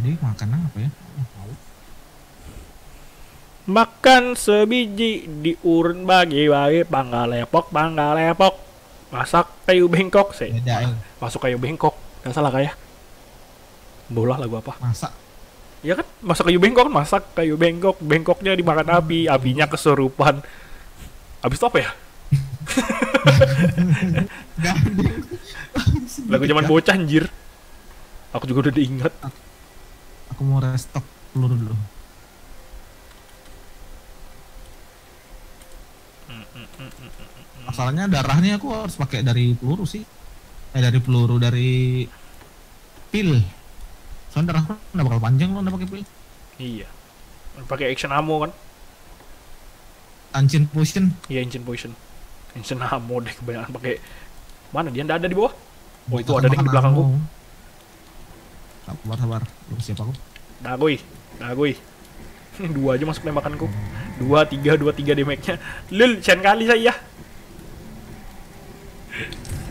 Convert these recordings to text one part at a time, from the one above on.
Tadi makan apa ya? Makan sebiji diurun bagi-bagi panggal lepok panggal lepok. Masak kayu bengkok sih. Ya. masuk kayu bengkok. Nggak salah kayak bola lagu apa? Masak. ya kan? Masak kayu bengkok kan? Masak kayu bengkok. Bengkoknya dimakan api apinya kesurupan. Abis itu apa ya? Lagu zaman bocah anjir. Aku juga udah diingat Aku mau restock peluru dulu. Masalahnya darahnya aku harus pakai dari peluru sih. Eh dari peluru dari pil. Soalnya darah udah bakal panjang lo udah pakai pil. iya pakai action ammo kan Ancient potion. iya engine poison engine ammo deh kebanyakan pakai mana dia nggak ada di bawah oh itu ada di belakangku Sabar sabar. Belum siap aku. Dagoy, dagoy. dua aja masuk tembakanku. Dua, tiga, dua, tiga damage-nya. Lul, sen kali saya.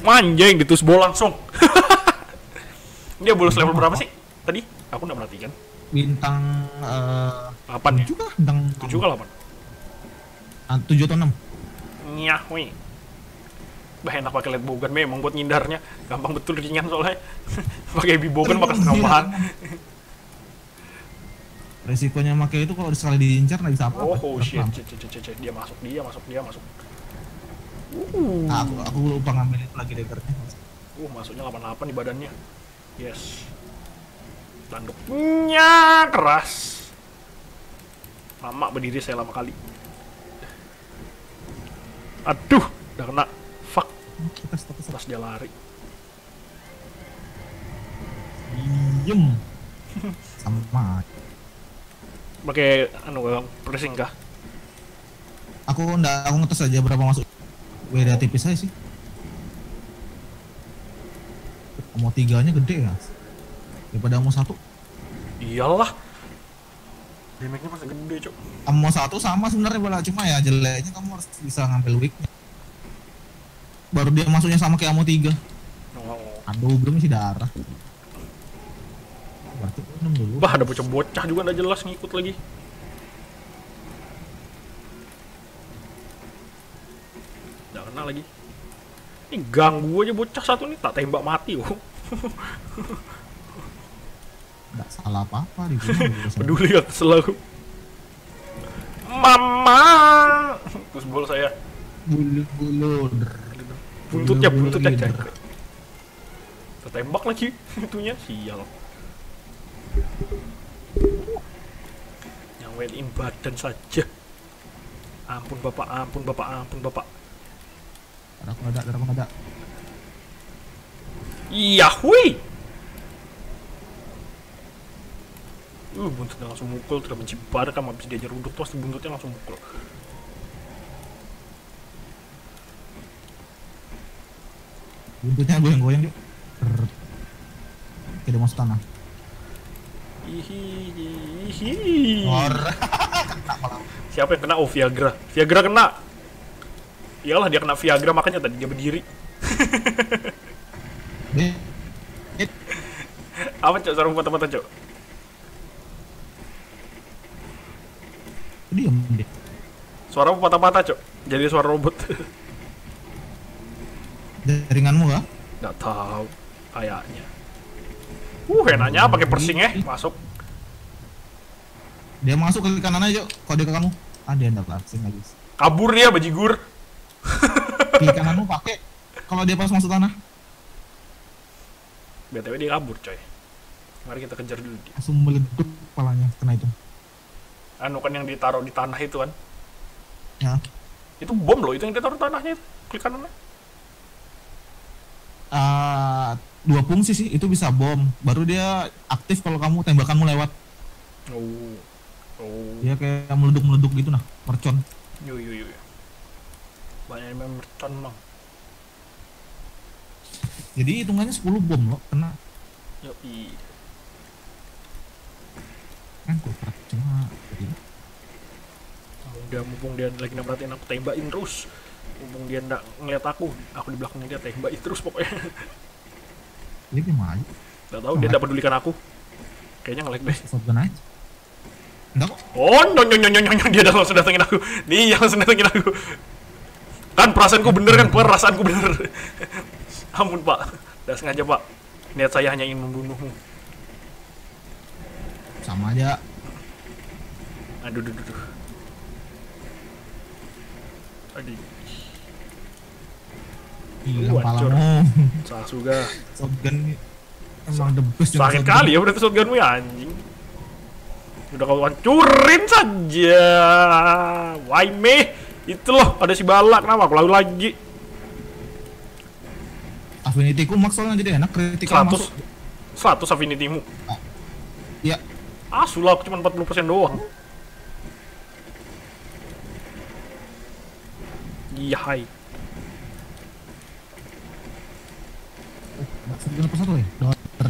Manjeng, ditus bol langsung. Dia bolos level berapa sih? Tadi? Aku nggak perhatikan. Bintang eh 8 ya? tujuh kah? Bintang 7 kah 8? Ah, tujuh atau enam? Nyah, wih. Bah enak pakai light bogan memang buat ngindarnya. Gampang betul ringan soalnya. pakai bibogan makan setengah. Resikonya pakai itu kalau sekali diincar nggak bisa apa-apa. Oh, oh shit, shit, shit, shit, shit. dia masuk, dia masuk, dia masuk. Nah, aku, aku lupa ngambil itu lagi daggernya. Uh, masuknya 88 di badannya. Yes. Tanduknya keras. Lama berdiri saya lama kali. Aduh, udah kena. Fuck, Kita stop stop. pas dia lari. Diem. Sama. Pakai anu Bang, pressing kah? Aku ndak aku ngetes aja berapa masuk. Beda tipis aja sih. Mau tiganya gede ya. Daripada mau satu. Iyalah. Damage-nya masih gede, Cok. Mau satu sama sebenarnya bola cuma ya jeleknya kamu harus bisa ngambil weaknya. Baru dia masuknya sama kayak Amo 3 Oh. Aduh, belum sih darah. Dulu. Bah, ada bocah-bocah juga nggak jelas ngikut lagi. Nggak kena lagi. Ini ganggu aja bocah satu nih, tak tembak mati oh. Nggak salah apa-apa di sini. Peduli ya selalu. Mama. Terus bol saya. Bulu-bulu. Buntutnya, buntutnya Bulu-bulu. jangkrik. Tertembak lagi itunya, sial. Nyawelin badan saja. Ampun bapak, ampun bapak, ampun bapak. Darah aku ada, darah. Iya, hui. Uh, buntutnya langsung mukul, tidak mencibar kan habis dia nyeruduk terus buntutnya langsung mukul. Buntutnya goyang-goyang yuk. Dia masuk tanah. Hihi, hihi. Or. Siapa yang kena? Oh, Viagra. Viagra kena. Iyalah dia kena Viagra makanya tadi dia berdiri. Apa cok sarung mata-mata cok? diam dia. Suara patah-patah cok? Jadi suara robot. Jaringanmu kah? Nggak tahu. Kayaknya. Uh, enaknya pakai persing eh masuk. Dia masuk ke kanan aja, dia ke kamu. Ah, dia enggak langsung lagi. Kabur dia bajigur. Kiri kananmu pakai kalau dia pas masuk tanah. BTW dia kabur coy. Mari kita kejar dulu dia. Langsung meleduk kepalanya kena itu. Anu kan yang ditaruh di tanah itu kan. Ya. Itu bom loh, itu yang ditaruh di tanahnya. Klik kanannya. Ah, dua fungsi sih itu bisa bom baru dia aktif kalau kamu tembakanmu lewat Oh. Oh. dia kayak meleduk meleduk gitu nah mercon Yo yo yo. Banyak yang mercon bang. jadi hitungannya 10 bom loh kena Yo i. kan kok cuma jadi Udah mumpung dia lagi nggak perhatiin aku tembakin terus. Mumpung dia nggak ngeliat aku, aku di belakangnya dia tembakin terus pokoknya. dia gimana Gak tahu dia nggak pedulikan aku. Kayaknya nge-lag deh. Shotgun aja. Enggak kok. Oh, nyong nyong nyong nyong dia langsung datengin aku. Dia langsung datengin aku. Kan perasaanku bener kan, perasaanku bener. Ampun pak, tidak sengaja pak. Niat saya hanya ingin membunuhmu. Sama aja. Aduh, aduh, aduh, aduh. Hancur. palamu. Sasuga. Shotgun emang the best juga Sakit kali ya berarti shotgunmu ya anjing. Udah kau hancurin saja. Why me? Itu loh, ada si balak kenapa aku lalu lagi? Affinity ku max soalnya jadi enak kritikal 100 masuk. 100 affinity-mu. Iya. Ah, sulah aku cuma 40% doang. Iya, hai. Satu ya? Dokter.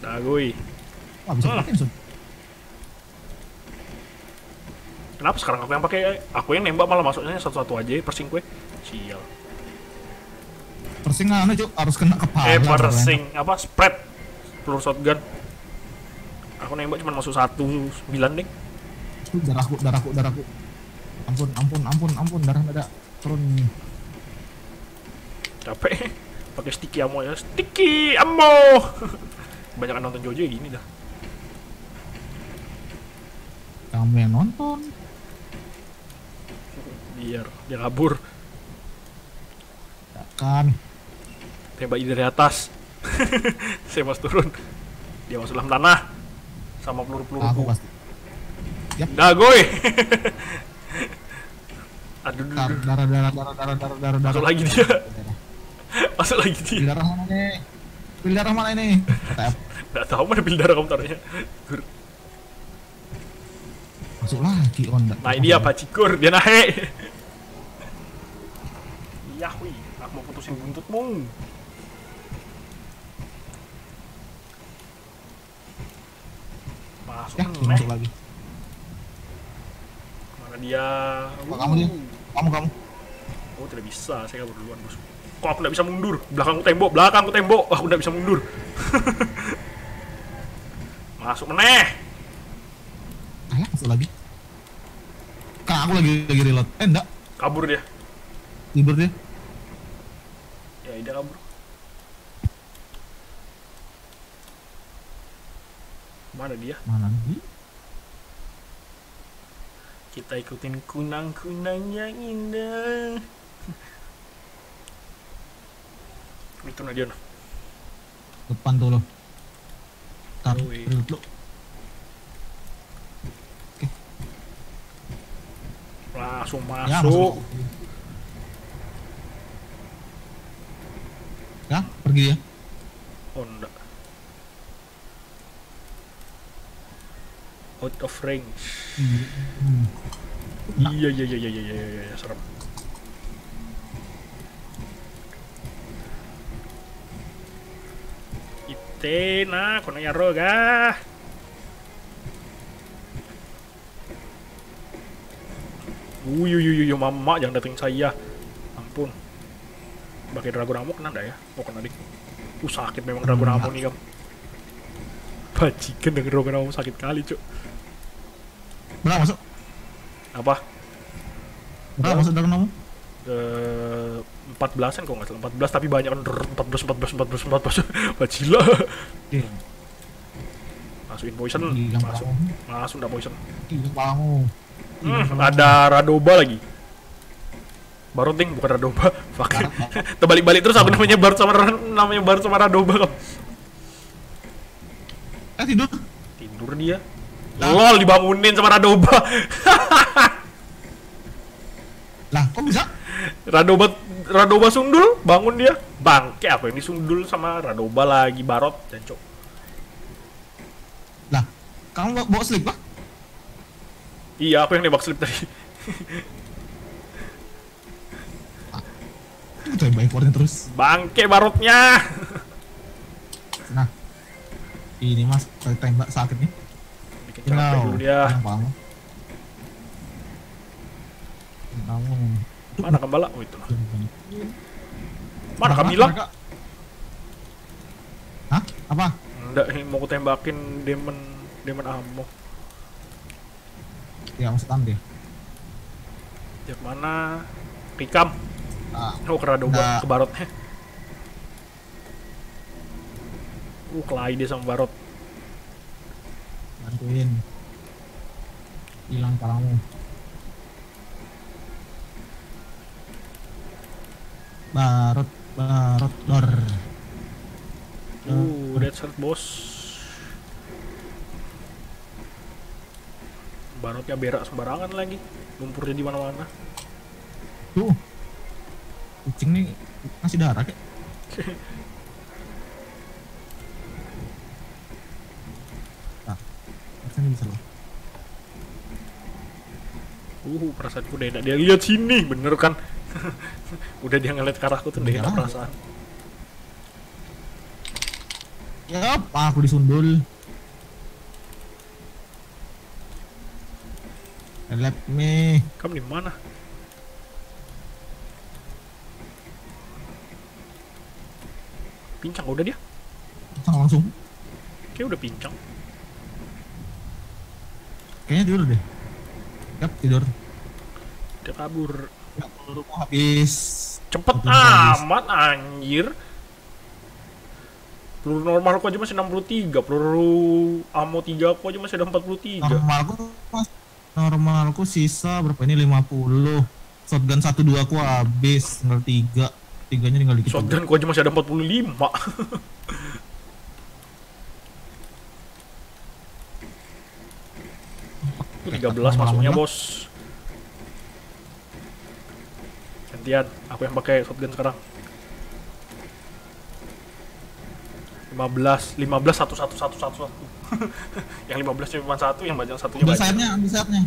Dagoi. Wah bisa Hmm. pakai. Kenapa sekarang aku yang pakai aku yang nembak malah masuknya satu-satu aja persing kue. Sial. Persing anu cuk harus kena kepala. eh, persing apa? Spread. Peluru shotgun. Aku nembak cuma masuk satu sembilan deh. Darahku, darahku, darahku. Ampun, ampun, ampun, ampun, darah ada turun. Capek. Pakai sticky ammo ya. Sticky ammo. Banyak nonton Jojo ya gini dah. Kamu yang nonton. Biar dia kabur. Ya kan. Tembak dari atas. Saya mas turun. Dia masuk dalam tanah. Sama peluru-peluru. Aku pasti. Dagoy. Aduh, aduh, Dar- aduh. Darah, darah, darah, darah, darah, darah, Masuk darah. lagi dia. Masuk lagi Pil dia. darah mana nih? Pil darah mana ini? Nggak tahu mana pil darah kamu taruhnya. Gur. Masuk lagi on. Nah ini dia Cikur, dia naik. Yahui, aku mau putusin buntutmu. Masuk Ya, masuk lagi. Mana dia? Kamu dia? Kamu, kamu. Oh tidak bisa, saya kabur duluan bos. Kok aku tidak bisa mundur? Belakangku tembok, belakangku tembok. Aku tidak bisa mundur. Masuk meneh. Alah, masuk lagi. Kan aku lagi lagi reload. Eh, enggak. Kabur dia. Tidur dia. Ya tidak kabur. Mana dia? Mana nih? Kita ikutin kunang-kunang yang indah. Itu Nadia. nah. Depan tuh lo. Tar, reload lo. Langsung Ya, masuk. masuk. Ya, pergi ya. Oh enggak. Out of range. Hmm. Nah. Iya iya iya iya iya iya iya iya, serem. Ite nah kono ya roga. Uy uy uy uy, mama jangan datengin saya. Ampun. Pakai dragon amo kena enggak ya? Oh kena dik. Uh sakit memang dragon amo nih kamu. Bajikan dengan dragon amo sakit kali cuk. Berapa masuk? Apa? Berapa masuk dalam kamu? Eh 14-an kok nggak salah 14 tapi banyak kan 14 14 14 14 bajila Oke. masukin poison. Masuk. masuk udah poison. Hmm, ada Radoba lagi. Baru ting bukan Radoba. Fuck. Terbalik-balik terus aku namanya baru sama namanya baru sama Radoba kam Eh tidur. tidur dia. Lol dibangunin sama Radoba. Lah, kok bisa? Radoba Radoba sundul bangun dia bangke apa ini sundul sama Radoba lagi barot jancok Lah, kamu bawa, slip kah? iya aku yang nembak slip tadi Itu yang keluarin terus. bangke barotnya Nah, ini mas, tembak sakit nih. bikin capek dulu dia. Kamu. Mana kembala oh itu mana Kamila Hah? Apa? yang mau ku tembakin demon demon ammo. Ya maksud dia. Yang mana? Rikam. Ah, Oh, kena ada ke barotnya. Uh, kelai dia sama barot. bantuin. Hilang palamu. Barot, barot, dor. Uh, that's hurt bos. Barotnya berak sembarangan lagi. Lumpurnya di mana-mana. Tuh. Kucing nih ngasih darah kayak. Nah, harusnya bisa loh. Uh, perasaanku udah enak. Dia lihat sini, bener kan? udah dia ngeliat ke arahku tuh Iya. perasaan. Yap, aku disundul. Let me. Kamu di mana? Pincang udah dia. Langsung langsung. Kayak udah pincang. Kayaknya tidur deh. Yap, tidur. Dia kabur. Peluruku habis. Cepet habis. amat anjir. Peluru normal aku aja masih 63, peluru ammo 3 aku aja masih ada 43. Normalku mas normalku sisa berapa ini 50. Shotgun 1 2 aku habis, tinggal 3. Tiganya tinggal dikit. Shotgun ku aja masih ada 45. Itu 13 masuknya, Bos. Gantian, aku yang pakai shotgun sekarang. 15, 15 satu satu satu satu satu. yang 15 cuma satu, yang banyak satunya Ambil banyak. sayapnya, ambil sayapnya.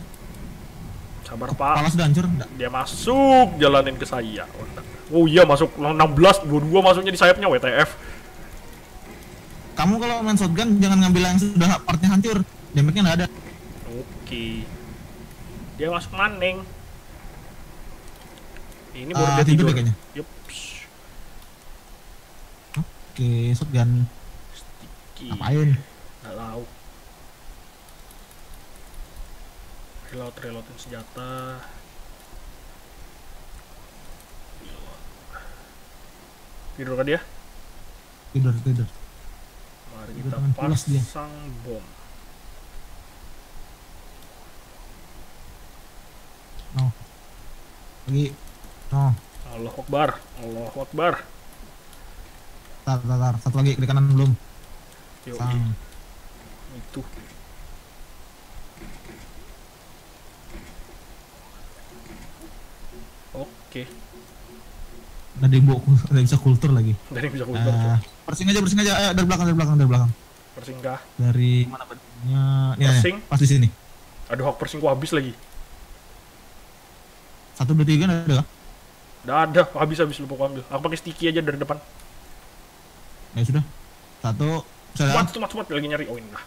Sabar, Pak. Kepala sudah hancur enggak? Dia masuk, jalanin ke saya. Oh. Oh iya, masuk 16, 22 masuknya di sayapnya WTF. Kamu kalau main shotgun jangan ngambil yang sudah partnya hancur. Damage-nya enggak ada. Oke. Dia masuk maning. Ini baru dia tidur kayaknya. Yups. Oke, shotgun. Ki. Apain? Nggak tahu. Reload, reloadin senjata. Reload. Tidur kan dia? Tidur, tidur. Mari Tidur kita dia. pasang bom. No. Lagi. No. Allah Akbar, Allah Akbar. Tar, tar, tar. Satu lagi kiri kanan belum. Sang. itu. Oke, Udah dibawa udah bisa kultur lagi. dari bisa kultur. Eh, persing aja, persing aja. Ayo, dari belakang, dari belakang, dari belakang. Persingkah. Dari mana badannya? Ya, ya, Persing. pas di sini. Aduh, hak persingku habis lagi. Satu, dua, tiga ada kah? Udah ada, habis habis lupa aku ambil. Aku pakai sticky aja dari depan. Ya sudah. Satu, sudah. Cepat, cepat, cepat lagi nyari. Oh ini lah.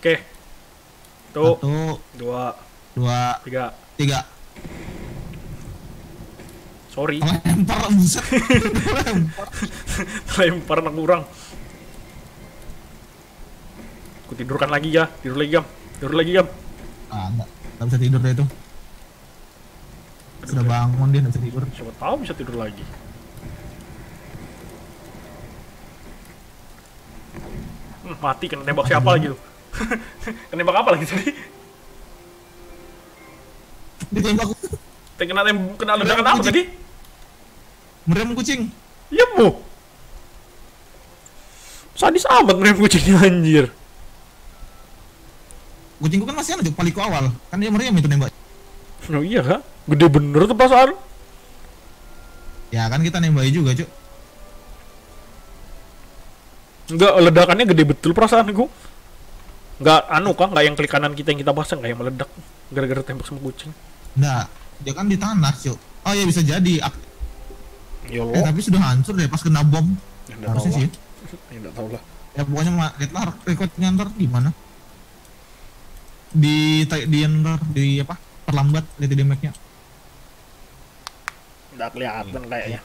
Oke. Tuh, Satu, dua, dua, tiga. tiga. Sorry, Lempar, buset. Lempar. lempar anak kurang. Aku tidurkan lagi ya, tidur lagi gam, tidur lagi gam. Ah, enggak. Enggak bisa tidur deh itu. Sudah bangun dia, bisa tidur. Siapa tahu bisa tidur lagi. Hmm, mati kena tembak siapa lagi tuh? kena tembak apa lagi tadi? Ditembak. Kena tem kena ledakan apa tadi? Merem kucing. Iya bu. Sadis amat merem kucingnya anjir. Kucingku kan masih ada di paliko awal. Kan dia meriam itu nembak. Oh iya kak, gede bener tuh perasaan. Ya kan kita nembaki juga, Cuk. Enggak, ledakannya gede betul perasaanku. Enggak anu kak, enggak yang klik kanan kita yang kita pasang, enggak yang meledak. Gara-gara tembak sama kucing. Enggak. Dia kan di tanah, Cuk. Oh iya bisa jadi. Ak- Ya Eh, tapi sudah hancur deh pas kena bom. Ya, Harusnya sih. Ya, enggak tahu lah. Ya pokoknya ma- lihatlah rekodnya ntar di mana? Di di ntar di apa? Perlambat lihat di damage-nya. Enggak kelihatan kayaknya.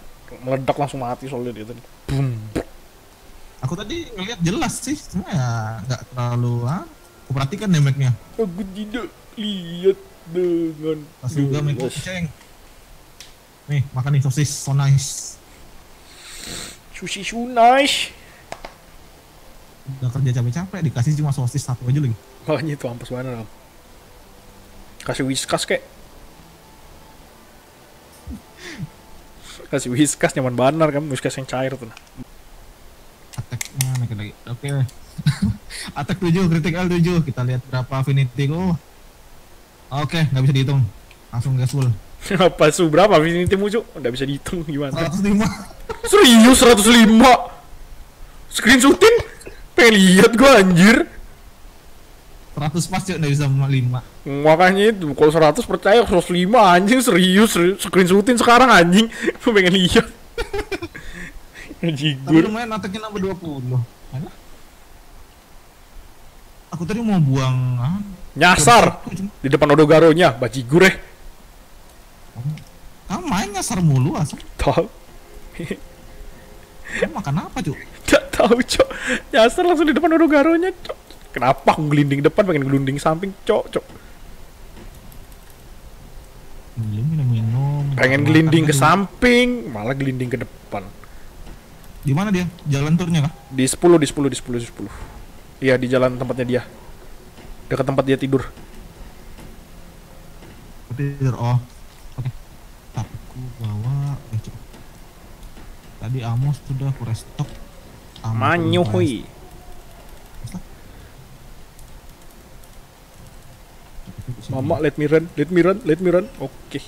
Meledak langsung mati soalnya dia tadi. Boom. Aku tadi ngeliat jelas sih, cuma ya nggak terlalu ah. Aku perhatikan damage-nya. Aku tidak lihat dengan Pas juga main ceng. Nih, makan nih sosis so nice. Sushi sunais. Udah kerja capek-capek dikasih cuma sosis satu aja lagi. Makanya itu ampas banget. Kasih whiskas kek. Kasih whiskas nyaman banar kan, whiskas yang cair tuh. Attack-nya naik lagi. Oke. Attack 7, critical 7. Kita lihat berapa affinity ku. Oke, nggak bisa dihitung. Langsung gas full. Apa su berapa Infinity muncul? Nggak bisa dihitung gimana? 105. Serius 105? Screenshotin? Pengen lihat gua anjir. 100 pas cuy, nggak bisa 5. Makanya itu kalau 100 percaya 105 anjing serius, serius. screenshotin sekarang anjing. Gua pengen lihat. Tapi Jigur. lumayan attack-nya nambah 20. Mana? Aku tadi mau buang ah, Nyasar di depan Odogaronya, bajigur eh. Kamu main nyasar mulu asal. Tahu. Kamu makan apa cuy? Gak tahu, Cok. Nyasar langsung di depan Odogaronya, Cok. Kenapa aku gelinding depan pengen gelinding samping, Cok, Cok. Pengen gelinding ke dulu. samping, malah gelinding ke depan. Di mana dia? Jalan turnya kah? Di 10, di 10, di 10, di 10. Iya, di jalan tempatnya dia. Dekat tempat dia tidur. Tidur. Oh. Oke. Aku bawa eh. Tadi Amos sudah aku restock. Amos Manyu, udah hui. restock. Mama, let me run, let me run, let me run. Oke.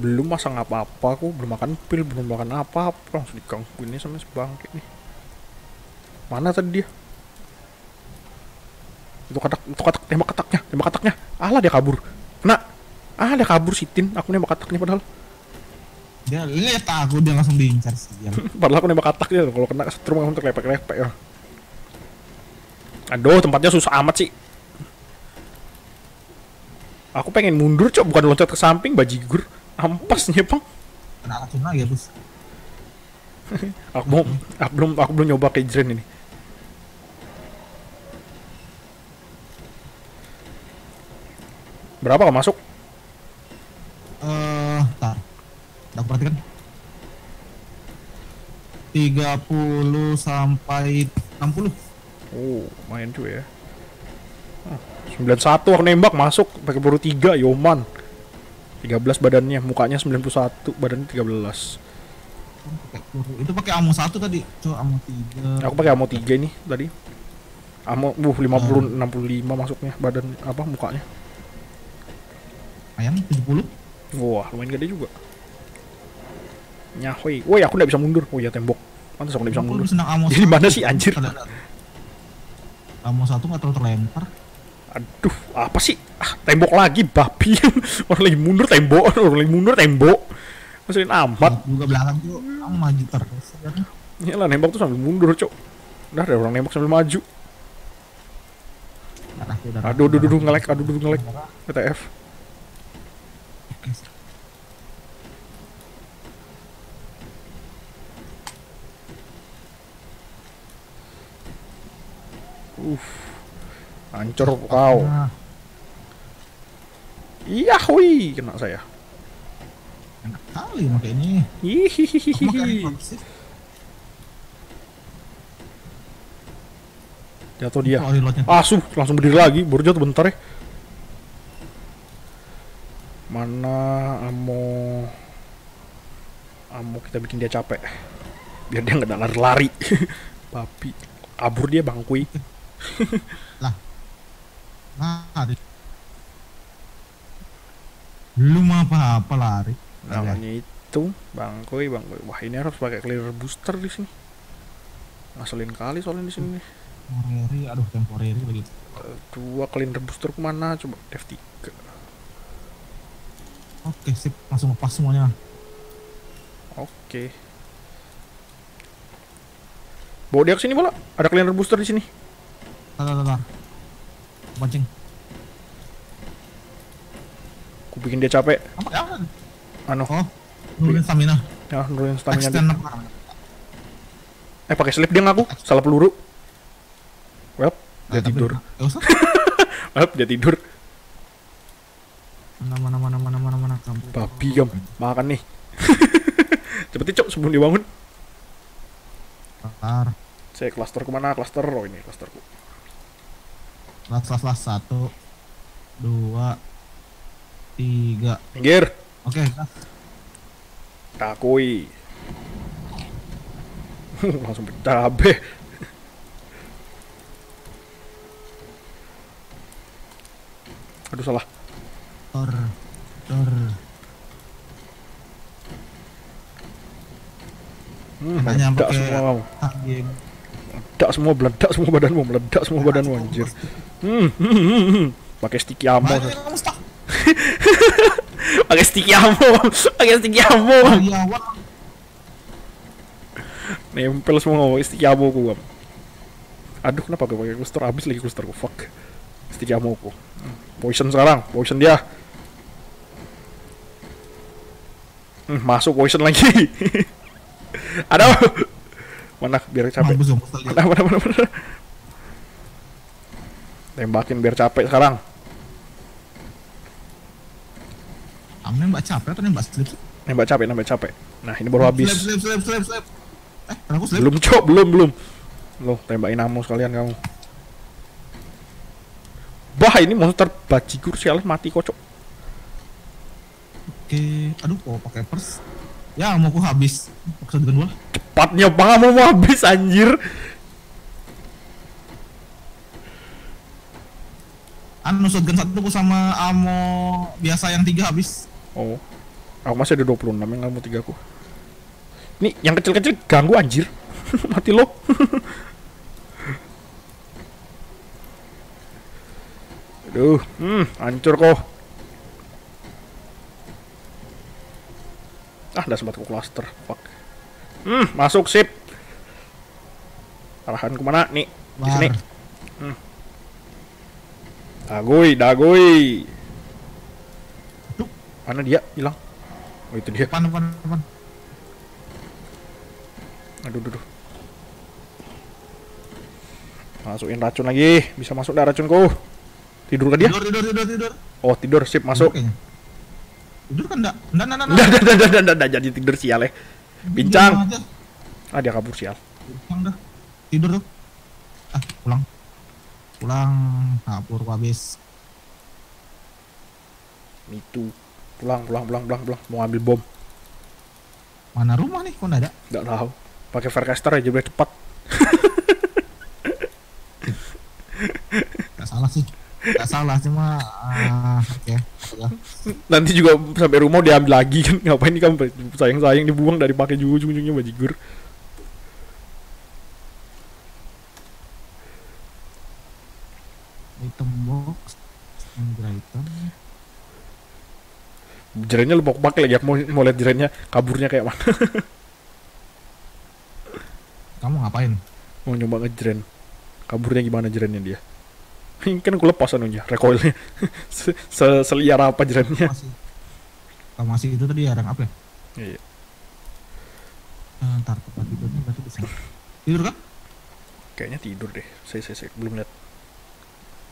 Belum masang apa-apa aku, belum makan pil, belum makan apa-apa. Langsung digangguin ini sama si bangke nih. Mana tadi dia? Itu katak, itu katak, tembak kataknya, tembak kataknya. Alah dia kabur. Kena. Ah, dia kabur sitin. Aku nembak kataknya padahal. Dia lihat aku dia langsung diincar sih. Padahal aku nembak kataknya kalau kena setrum langsung terlepek-lepek ya. Aduh, tempatnya susah amat sih. Aku pengen mundur, cok, bukan loncat ke samping, bajigur. Ampasnya, Bang. Kena racun lagi ya, Bos. Aku mau, aku belum, aku belum nyoba ke Ijren ini. Berapa kau masuk? Eh, tar. Udah aku perhatikan. 30 sampai 60. Oh, main juga ya. 91 aku nembak masuk pakai peluru 3 Yoman. 13 badannya, mukanya 91, badannya 13. Pakai peluru. Itu pakai ammo satu tadi. Coba ammo 3. Aku pakai ammo 3 ini tadi. Ammo uh 50 65 masuknya badan apa mukanya. Ayam 70. Wah, lumayan gede juga. Nyahui. Woi, aku nggak bisa mundur. Oh ya tembok. Pantas aku nggak bisa mundur. Jadi mana sih, anjir? Ammo satu nggak terlalu terlempar. Aduh, apa sih? Ah, tembok lagi, babi. Orang lagi mundur tembok, orang lagi mundur tembok. Maksudin amat. Juga belakang tuh kamu maju terus. sebenarnya. Iyalah nembak tuh sambil mundur, Cok. Udah ada orang nembak sambil maju. Darah Aduh, aduh, aduh, ngelek, aduh, aduh, ngelek. Darah. ETF. Hancur kau. Nah, Iya, hui, kena saya. enak kali pakai ini. Aku pakai Hihihihi. refleksif. Jatuh dia. Oh. Asuh, langsung berdiri lagi, baru jatuh bentar ya. Mana ammo ammo kita bikin dia capek. Biar dia nggak lari-lari. Babi. Kabur dia bangkui. Nah, ada- belum apa-apa lari. Namanya itu bangkui, bangkui. Wah, ini harus pakai clear booster di sini. Ngaselin kali soalnya di sini. Temporary, aduh temporary begitu. Eh, Dua clean booster ke mana? Coba F3. Oke, sip, langsung lepas semuanya. Oke. Bawa dia ke sini bola. Ada cleaner booster di sini. Tar, tar, tar. Pancing. Ku bikin dia capek. Apa ya? Anu, Oh, nurunin stamina. ya nurunin stamina Extend dia. Eh pakai slip dia ngaku, salah peluru. Well, dia Ah, tapi- tidur. Well, dia tidur. Mana mana mana mana mana mana kamu. Babi kam, makan nih. Cepetin cok sebelum dibangun. Bentar. Saya klaster ke mana? Klaster, oh ini klasterku. Las las las satu, dua, tiga. Minggir, Oke, gas. takui. Langsung bercabe. Aduh salah. Tor, tor. Hmm, pakai- semua. Angin. Meledak semua, meledak semua badanmu, meledak semua badanmu anjir. Hmm, hmm, hmm, hmm. Pakai sticky ammo. Pakai sticky ammo. Pakai sticky ammo. Iya, wah. Nempel semua sticky ammo ku. Bang. Aduh, kenapa gue pakai cluster habis lagi cluster Fuck. Sticky ammo ku. Poison sekarang, poison dia. Hmm, masuk poison lagi. Aduh. Mana biar capek. Mampus mampus Mana, mana, mana, mana. Tembakin biar capek sekarang. Kamu nembak capek atau nembak slip? Nembak capek, nembak capek. Nah, ini baru habis. Slip, slip, slip, slip, slip. Eh, aku slip. Belum, cok, belum, belum. Loh, tembakin ammo sekalian kamu. Bah, ini monster bajigur sialan mati kok, cok. Oke, aduh, kok pakai pers? Ya, mau aku habis. Maksud gua. Cepatnya bang, mau mau habis anjir. Anu shotgun satu aku sama ammo biasa yang tiga habis. Oh. Aku masih ada 26 yang kamu tiga aku. Nih, yang kecil-kecil ganggu anjir. mati lo. Aduh, hmm, hancur kok. Ah, udah sempat ke cluster. Fuck. Hmm, masuk sip. Arahan ke mana? Nih, di sini. War. Dagoi, dagoi. Aduh. Mana dia? Hilang. Oh, itu dia. Depan, depan, depan. Aduh, aduh, aduh. Masukin racun lagi. Bisa masuk dah racunku. Tidur ke dia? Tidur, tidur, tidur, tidur. Oh, tidur. Sip, masuk. Tidur kan enggak? Enggak, enggak, Nggak, nggak, nggak, nggak, nggak, nggak, jadi tidur sial ya. Bincang. Ah, dia kabur sial. Bincang dah. Tidur tuh. Ah, pulang. Pulang. Kapur gua habis. Itu. Pulang, pulang, pulang, pulang, pulang. Mau ambil bom. Mana rumah nih? Kok enggak ada? Nggak tahu. Pakai Faircaster aja biar cepat. Enggak salah sih. Enggak salah cuma oke. Ya. Nanti juga sampai rumah diambil lagi kan. Ngapain nih kamu sayang-sayang dibuang dari pakai juga ujung-ujungnya bajigur. Item box. Enggak item. Jerennya lu mau pakai lagi. Aku mau, mau lihat jerennya kaburnya kayak mana. Kamu ngapain? mau nyoba ngejren kaburnya gimana jerennya dia kan aku lepas anunya recoilnya se se- seliar apa jerennya Masih. Itu tadi ada apa ya? iya Eh, ntar tempat tidurnya berarti bisa. Tidur kan? kayaknya tidur deh saya saya, saya belum lihat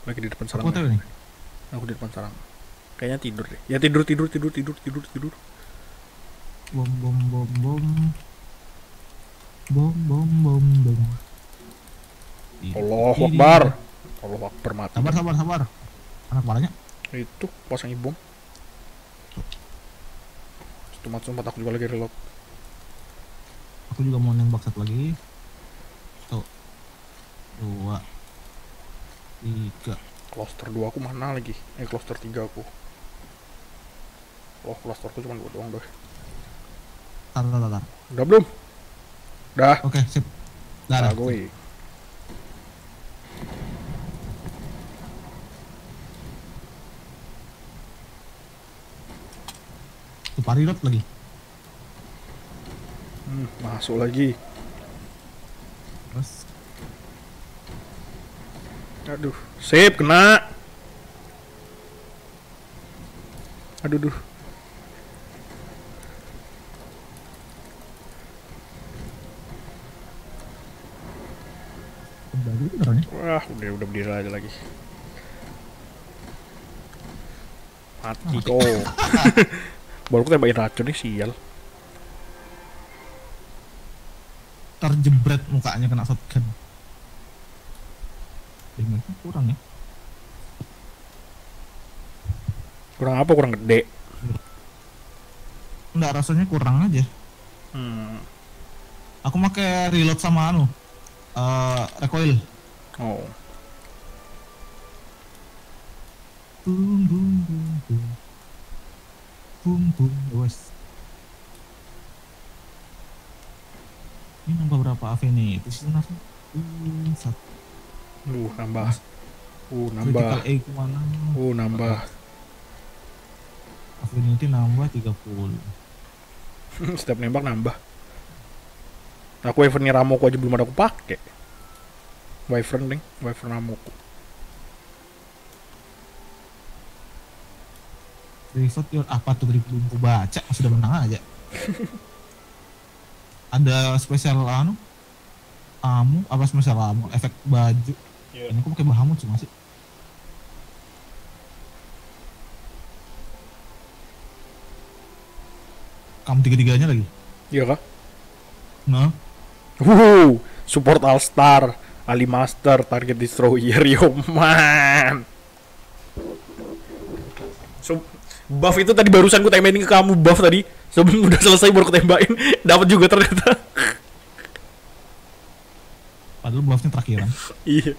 lagi di depan sarang Aku aku di depan sarang kayaknya tidur deh ya tidur tidur tidur tidur tidur tidur Bom bom bom bom. Bom bom bom bom. Allah. Akbar Allah Akbar mati Sabar sabar sabar. Anak kepalanya. itu pasangin bom Cuma sempat aku juga lagi reload Aku juga mau nembak satu lagi. Satu, dua, tiga. cluster 2 aku mana lagi eh cluster 3 aku oh clusterku cuma dua doang deh Tar tar tar. udah belum udah Oke sip. Dah, dah. Nah, gue Parirot lagi. Hmm, masuk lagi. Terus Aduh, sip kena. Aduh, duh. soalnya. Wah, udah udah berdiri aja lagi. Mati kok. Baru aku tembakin racun nih sial. Terjebret mukanya kena shotgun. Damage kurang ya. Kurang apa? Kurang gede. Enggak rasanya kurang aja. Hmm. Aku pakai reload sama anu. eh recoil. Oh. Boom boom boom boom. Boom boom. Wes. Ini nambah berapa Affinity sih sebenarnya? Hmm, satu. Uh, nambah. Uh, nambah. Critical A ke mana? Uh, nambah. Affinity nambah 30. Setiap nembak nambah. Aku Wyvern Ramoku aja belum ada aku pakai. Wyvern ding, Wyvern Ramoku. Revolt your apa tuh belum ku baca sudah menang aja. Ada spesial anu amu apa spesial amu efek baju. Iya. Ini aku pakai bahamut sih masih. Kamu tiga-tiganya lagi. Iya kah? Nah, Wuh, support All Star, Ali Master, Target Destroyer, yo man. So, buff itu tadi barusan gue tembakin ke kamu buff tadi. Sebelum udah selesai baru ketembakin, dapat juga ternyata. padahal buffnya terakhiran. iya.